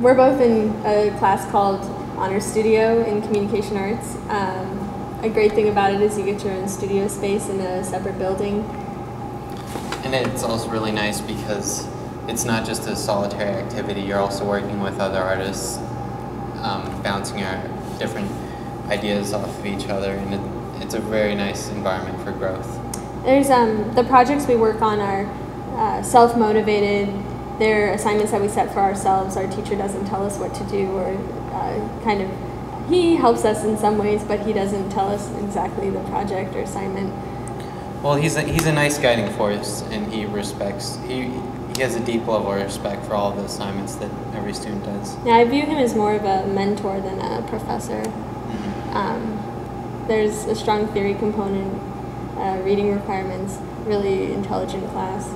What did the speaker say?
we're both in a class called Honor Studio in Communication Arts. Um, a great thing about it is you get your own studio space in a separate building. And it's also really nice because it's not just a solitary activity, you're also working with other artists, um, bouncing our different ideas off of each other, and it, it's a very nice environment for growth. There's um, the projects we work on are uh, self-motivated. They're assignments that we set for ourselves. Our teacher doesn't tell us what to do, or uh, kind of he helps us in some ways, but he doesn't tell us exactly the project or assignment. Well, he's a, he's a nice guiding force, and he respects he he has a deep level of respect for all the assignments that every student does. Yeah, I view him as more of a mentor than a professor. Mm-hmm. Um, there's a strong theory component, uh, reading requirements, really intelligent class.